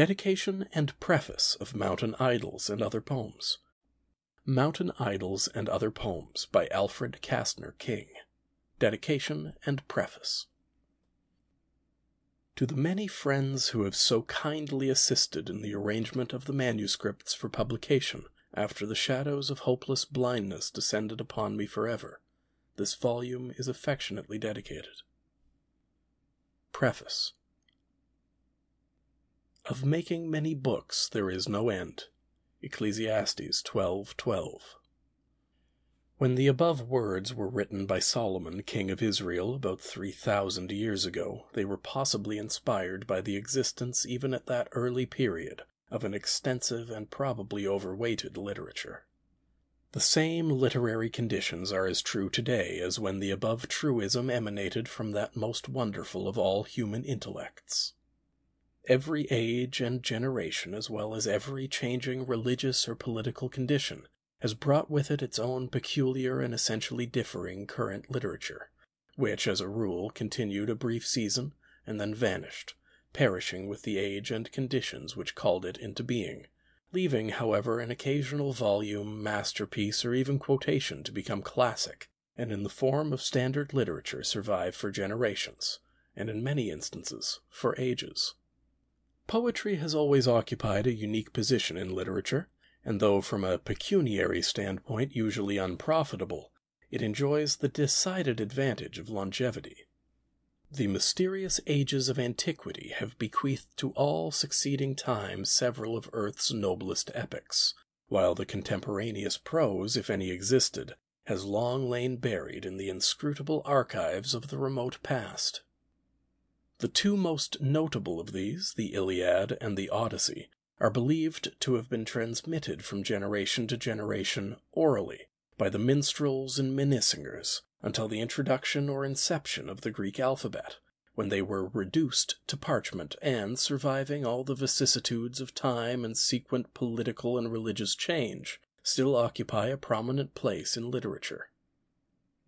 Dedication and Preface of Mountain Idylls and Other Poems. Mountain Idylls and Other Poems by Alfred Castner King. Dedication and Preface. To the many friends who have so kindly assisted in the arrangement of the manuscripts for publication after the shadows of hopeless blindness descended upon me forever, this volume is affectionately dedicated. Preface Of making many books there is no end. Ecclesiastes 12:12. When the above words were written by Solomon, king of Israel, about 3000 years ago, they were possibly inspired by the existence even at that early period of an extensive and probably overweighted literature. The same literary conditions are as true today as when the above truism emanated from that most wonderful of all human intellects. Every age and generation, as well as every changing religious or political condition, has brought with it its own peculiar and essentially differing current literature, which, as a rule, continued a brief season and then vanished, perishing with the age and conditions which called it into being, leaving, however, an occasional volume, masterpiece, or even quotation to become classic, and in the form of standard literature survive for generations, and in many instances for ages. Poetry has always occupied a unique position in literature, and though from a pecuniary standpoint usually unprofitable, it enjoys the decided advantage of longevity. The mysterious ages of antiquity have bequeathed to all succeeding times several of earth's noblest epics, while the contemporaneous prose, if any existed, has long lain buried in the inscrutable archives of the remote past. The two most notable of these, the Iliad and the Odyssey, are believed to have been transmitted from generation to generation orally by the minstrels and minnesingers until the introduction or inception of the Greek alphabet, when they were reduced to parchment and, surviving all the vicissitudes of time and sequent political and religious change, still occupy a prominent place in literature.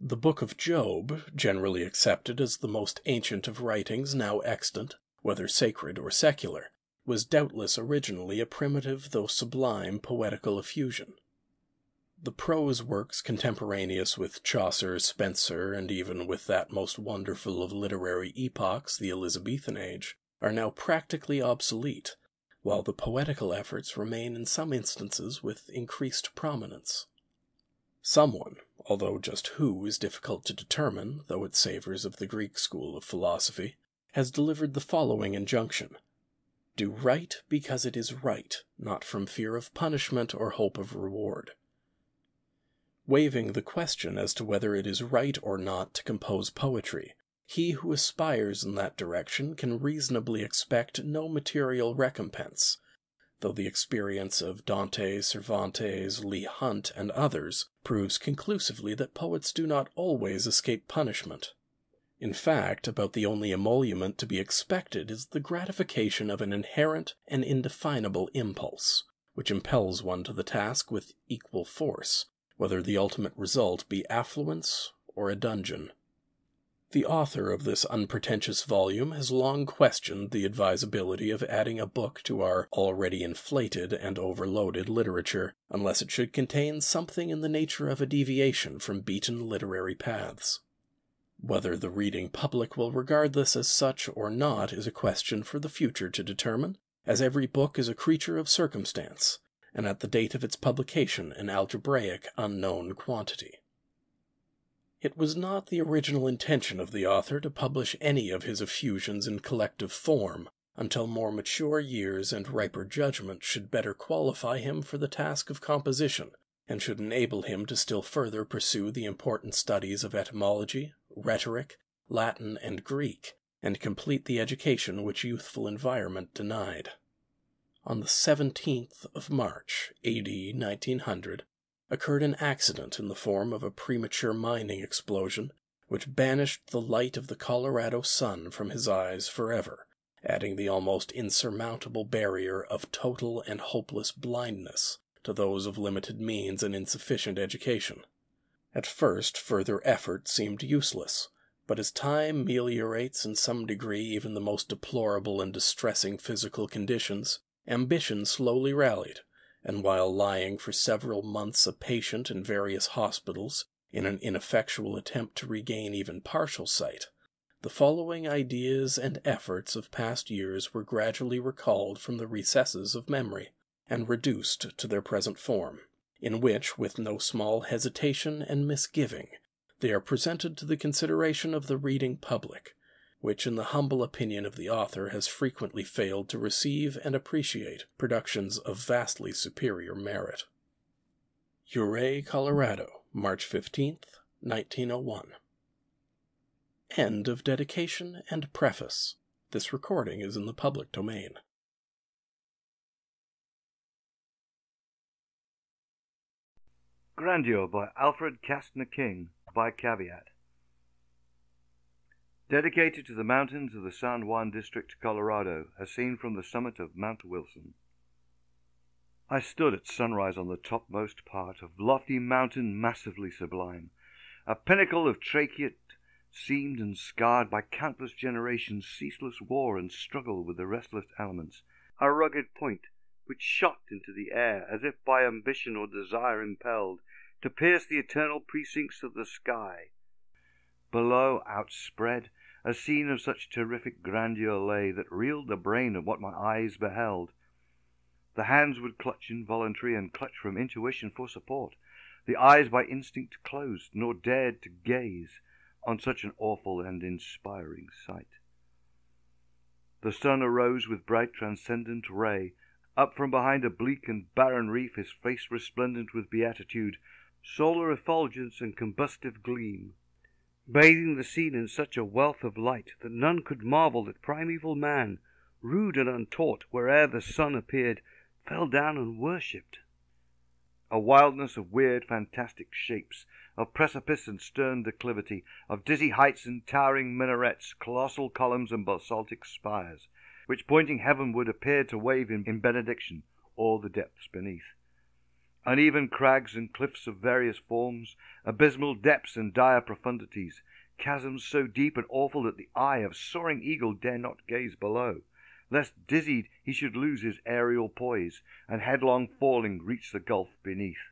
The Book of Job, generally accepted as the most ancient of writings now extant, whether sacred or secular, was doubtless originally a primitive though sublime poetical effusion. The prose works contemporaneous with Chaucer, Spenser, and even with that most wonderful of literary epochs, the Elizabethan age, are now practically obsolete, while the poetical efforts remain in some instances with increased prominence. Someone, although just who is difficult to determine, though it savors of the Greek school of philosophy, has delivered the following injunction Do right because it is right, not from fear of punishment or hope of reward. Waiving the question as to whether it is right or not to compose poetry, he who aspires in that direction can reasonably expect no material recompense, though the experience of Dante, Cervantes, Leigh Hunt, and others proves conclusively that poets do not always escape punishment. In fact, about the only emolument to be expected is the gratification of an inherent and indefinable impulse, which impels one to the task with equal force, whether the ultimate result be affluence or a dungeon. The author of this unpretentious volume has long questioned the advisability of adding a book to our already inflated and overloaded literature, unless it should contain something in the nature of a deviation from beaten literary paths. Whether the reading public will regard this as such or not is a question for the future to determine, as every book is a creature of circumstance, and at the date of its publication an algebraic unknown quantity. It was not the original intention of the author to publish any of his effusions in collective form until more mature years and riper judgment should better qualify him for the task of composition, and should enable him to still further pursue the important studies of etymology, rhetoric, Latin, and Greek, and complete the education which youthful environment denied. On the 17th of March, A.D. 1900, occurred an accident in the form of a premature mining explosion, which banished the light of the Colorado sun from his eyes forever, adding the almost insurmountable barrier of total and hopeless blindness to those of limited means and insufficient education. At first further effort seemed useless, But as time meliorates in some degree even the most deplorable and distressing physical conditions, ambition slowly rallied, and while lying for several months a patient in various hospitals in an ineffectual attempt to regain even partial sight, the following ideas and efforts of past years were gradually recalled from the recesses of memory, and reduced to their present form, in which, with no small hesitation and misgiving, they are presented to the consideration of the reading public, which in the humble opinion of the author has frequently failed to receive and appreciate productions of vastly superior merit. Ouray, Colorado, March 15th, 1901. End of dedication and preface. This recording is in the public domain. Grandeur by Alfred Castner King by Caveat. Dedicated to the mountains of the San Juan District, Colorado, as seen from the summit of Mount Wilson. I stood at sunrise on the topmost part of lofty mountain massively sublime, a pinnacle of trachyte seamed and scarred by countless generations' ceaseless war and struggle with the restless elements, a rugged point which shot into the air as if by ambition or desire impelled to pierce the eternal precincts of the sky. Below, outspread, a scene of such terrific grandeur lay that reeled the brain of what my eyes beheld. The hands would clutch involuntary and clutch from intuition for support. The eyes by instinct closed, nor dared to gaze on such an awful and inspiring sight. The sun arose with bright transcendent ray. Up from behind a bleak and barren reef, his face resplendent with beatitude, solar effulgence and combustive gleam, bathing the scene in such a wealth of light that none could marvel that primeval man, rude and untaught, where'er the sun appeared, fell down and worshipped a wildness of weird, fantastic shapes, of precipice and stern declivity, of dizzy heights and towering minarets, colossal columns and basaltic spires, which pointing heavenward appeared to wave in, benediction all the depths beneath. Uneven crags and cliffs of various forms, abysmal depths and dire profundities, chasms so deep and awful that the eye of soaring eagle dare not gaze below lest dizzied he should lose his aerial poise, and headlong falling reach the gulf beneath.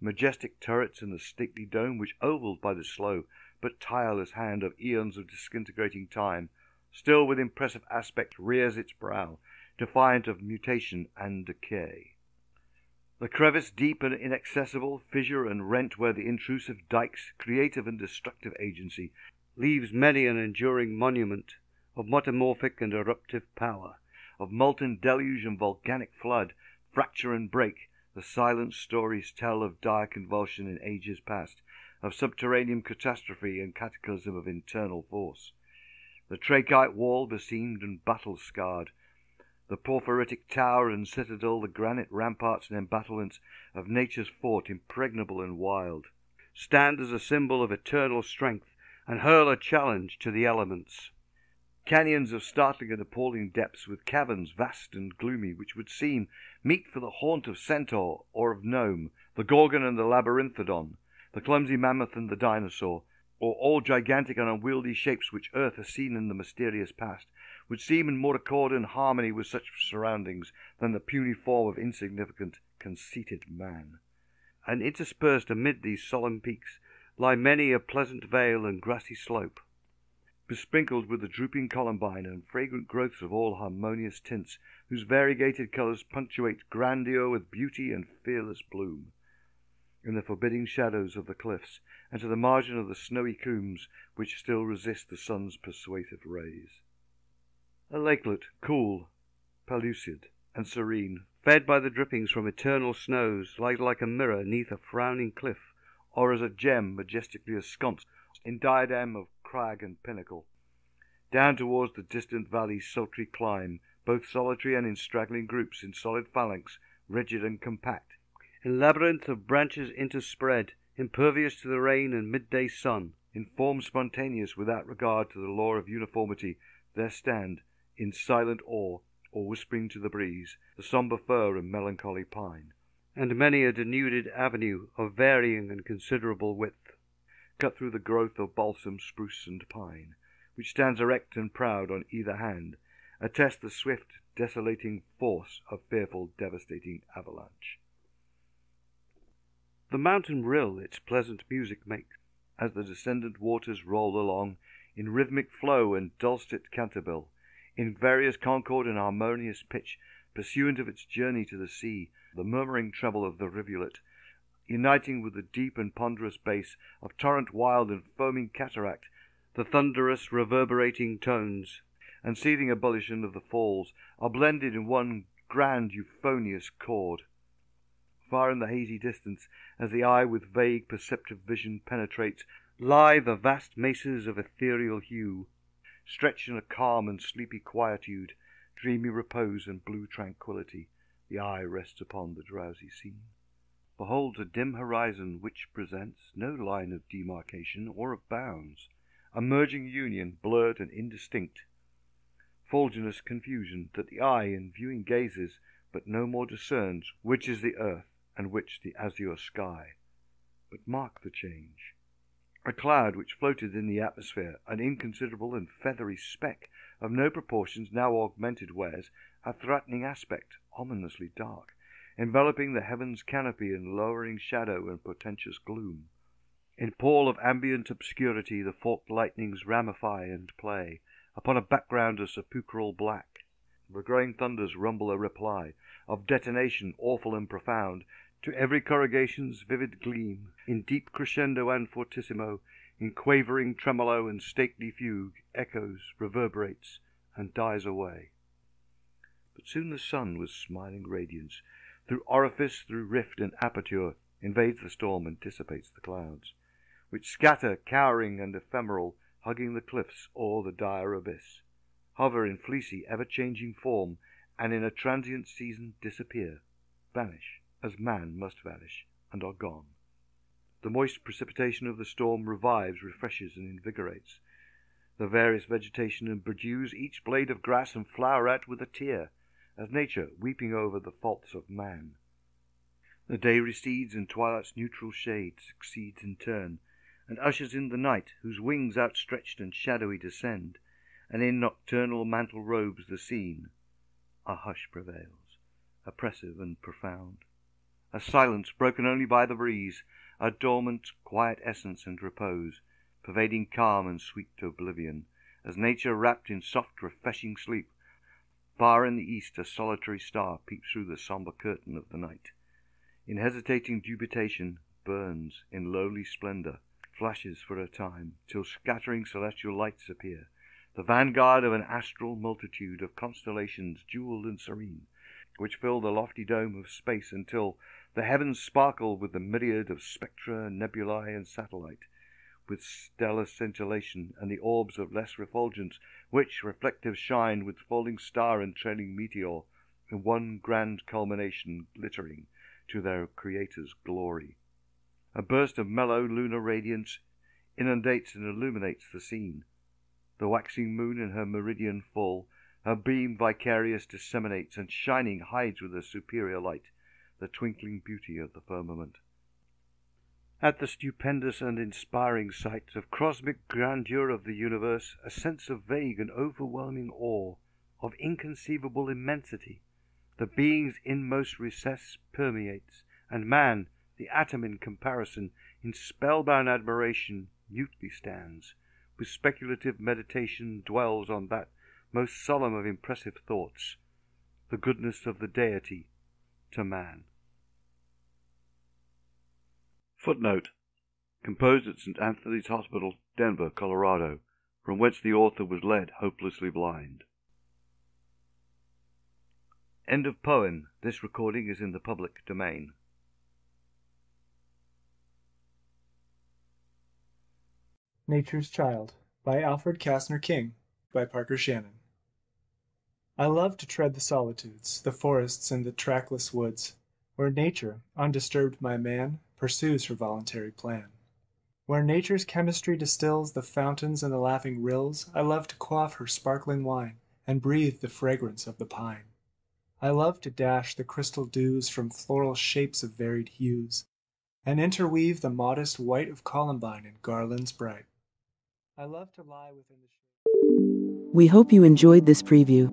Majestic turrets in the stately dome, which ovaled by the slow but tireless hand of eons of disintegrating time, still with impressive aspect rears its brow, defiant of mutation and decay. The crevice deep and inaccessible, fissure and rent where the intrusive dike's creative and destructive agency leaves many an enduring monument of metamorphic and eruptive power, of molten deluge and volcanic flood, fracture and break, the silent stories tell of dire convulsion in ages past, of subterranean catastrophe and cataclysm of internal force. The trachyte wall beseamed and battle scarred, the porphyritic tower and citadel, the granite ramparts and embattlements of nature's fort, impregnable and wild, stand as a symbol of eternal strength and hurl a challenge to the elements. Canyons of startling and appalling depths, with caverns vast and gloomy, which would seem meet for the haunt of centaur or of gnome, the gorgon and the labyrinthodon, the clumsy mammoth and the dinosaur, or all gigantic and unwieldy shapes which earth has seen in the mysterious past, would seem in more accord and harmony with such surroundings than the puny form of insignificant, conceited man. And interspersed amid these solemn peaks lie many a pleasant vale and grassy slope, besprinkled with the drooping columbine and fragrant growths of all harmonious tints, whose variegated colours punctuate grandeur with beauty and fearless bloom. In the forbidding shadows of the cliffs, and to the margin of the snowy combes which still resist the sun's persuasive rays. A lakelet, cool, pellucid, and serene, fed by the drippings from eternal snows, lies like a mirror neath a frowning cliff, or as a gem majestically ensconced in diadem of crag and pinnacle. Down towards the distant valley's sultry clime, both solitary and in straggling groups, in solid phalanx, rigid and compact, in labyrinth of branches interspread, impervious to the rain and midday sun, in form spontaneous without regard to the law of uniformity, there stand, in silent awe, or whispering to the breeze, the sombre fir and melancholy pine, and many a denuded avenue of varying and considerable width cut through the growth of balsam, spruce, and pine, which stands erect and proud on either hand, attest the swift, desolating force of fearful, devastating avalanche. The mountain rill its pleasant music makes, as the descendant waters roll along in rhythmic flow and dulcet cantabile, in various concord and harmonious pitch, pursuant of its journey to the sea, the murmuring treble of the rivulet, uniting with the deep and ponderous bass of torrent wild and foaming cataract, the thunderous reverberating tones and seething ebullition of the falls are blended in one grand euphonious chord. Far in the hazy distance, as the eye with vague perceptive vision penetrates, lie the vast mesas of ethereal hue, stretched in a calm and sleepy quietude, dreamy repose and blue tranquillity. The eye rests upon the drowsy scene beholds a dim horizon which presents no line of demarcation or of bounds, a merging union, blurred and indistinct, fulginous confusion that the eye in viewing gazes, but no more discerns which is the earth and which the azure sky. But mark the change. A cloud which floated in the atmosphere, an inconsiderable and feathery speck of no proportions, now augmented wears a threatening aspect, ominously dark enveloping the heaven's canopy in lowering shadow and portentous gloom. In pall of ambient obscurity the forked lightnings ramify and play upon a background of sepulchral black. The growing thunders rumble a reply of detonation awful and profound to every corrugation's vivid gleam, in deep crescendo and fortissimo, in quavering tremolo and stately fugue, echoes, reverberates, and dies away. But soon the sun with smiling radiance. Through orifice, through rift and aperture, invades the storm and dissipates the clouds, which scatter, cowering and ephemeral, hugging the cliffs or the dire abyss, hover in fleecy, ever-changing form, and in a transient season disappear, vanish, as man must vanish, and are gone. The moist precipitation of the storm revives, refreshes, and invigorates. The various vegetation imbues each blade of grass and floweret with a tear, as nature weeping over the faults of man. The day recedes, and twilight's neutral shade succeeds in turn, and ushers in the night, whose wings outstretched and shadowy descend, and in nocturnal mantle robes the scene. A hush prevails, oppressive and profound, a silence broken only by the breeze, a dormant, quiet essence and repose, pervading calm and sweet oblivion, as nature wrapped in soft, refreshing sleep Far in the east a solitary star peeps through the sombre curtain of the night. In hesitating dubitation burns in lowly splendor, flashes for a time, till scattering celestial lights appear, the vanguard of an astral multitude of constellations jeweled and serene, which fill the lofty dome of space until the heavens sparkle with the myriad of spectra, nebulae, and satellite, with stellar scintillation, and the orbs of less refulgence, which, reflective, shine with falling star and trailing meteor, in one grand culmination glittering to their Creator's glory. A burst of mellow lunar radiance inundates and illuminates the scene. The waxing moon in her meridian full, her beam vicarious disseminates, and shining hides with a superior light the twinkling beauty of the firmament. At the stupendous and inspiring sight of cosmic grandeur of the universe, a sense of vague and overwhelming awe, of inconceivable immensity, the being's inmost recess permeates, and man, the atom in comparison, in spellbound admiration mutely stands, with speculative meditation dwells on that most solemn of impressive thoughts, the goodness of the Deity to man. Footnote Composed at St. Anthony's Hospital, Denver, Colorado, from whence the author was led hopelessly blind. End of poem. This recording is in the public domain. Nature's Child by Alfred Castner King by Parker Shannon I love to tread the solitudes, the forests and the trackless woods, where Nature, undisturbed by man, pursues her voluntary plan. Where Nature's chemistry distills the fountains and the laughing rills, I love to quaff her sparkling wine, and breathe the fragrance of the pine. I love to dash the crystal dews from floral shapes of varied hues, and interweave the modest white of columbine in garlands bright. I love to lie within the We hope you enjoyed this preview.